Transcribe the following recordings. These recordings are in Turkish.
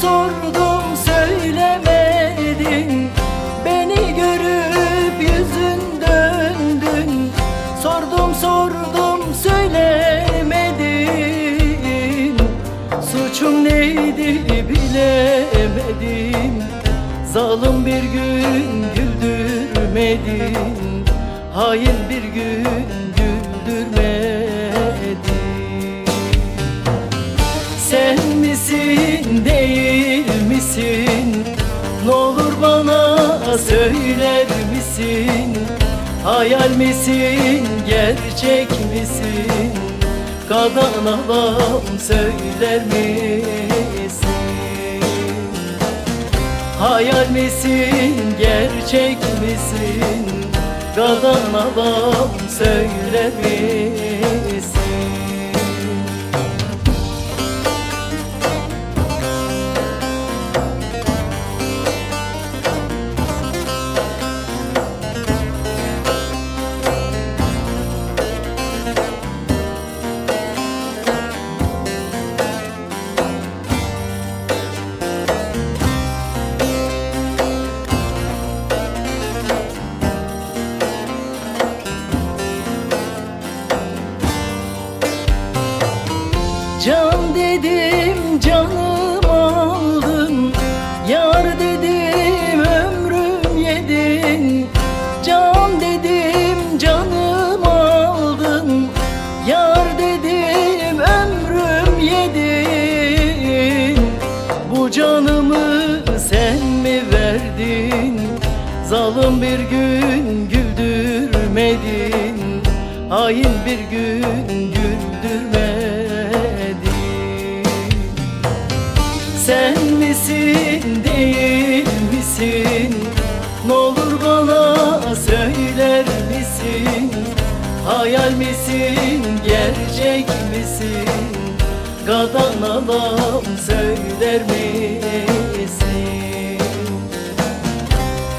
sordum söylemedin. Beni görüp yüzün döndün. Sordum sordum söylemedin. Suçum neydi bilemedim. Zalim bir gün güldürmedin. Hain bir gün güldürmedin. Misin Ne olur bana söyler misin Hayal misin gerçek misin Kadan alam söyler misin Hayal misin, gerçek misin? Kadan adam söyler misin? Dedim canım aldın. Yar dedim ömrüm yedin. Can dedim canım aldın. Yar dedim ömrüm yedin. Bu canımı sen mi verdin? Zalim bir gün güldürmedin. Hain bir gün güldürmedin misin değil misin? Ne olur bana söyler misin? Hayal misin gerçek misin? Gadan söyler misin?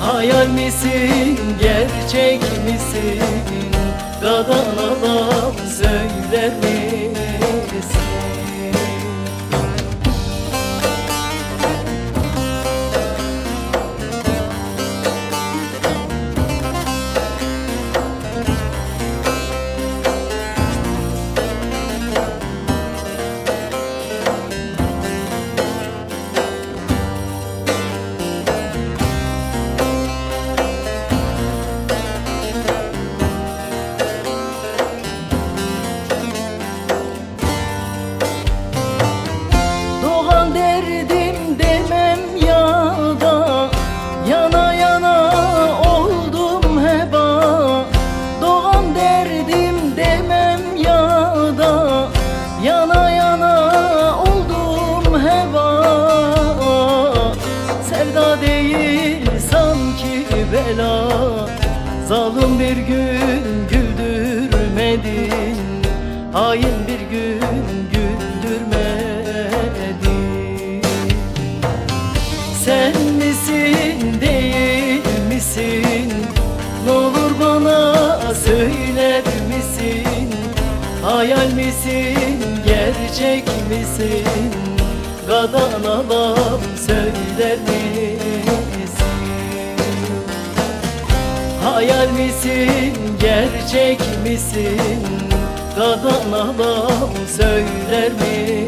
Hayal misin gerçek misin? Gadan söyler misin Derdim demem ya da Yana yana oldum heba. Doğan derdim demem ya da Yana yana oldum heba. Sevda değil sanki bela. Zalim bir gün güldürmedin. Hain bir gün gerçek misin Gadan alam söyler misin Hayal misin, gerçek misin? Gadan adam söyler mi?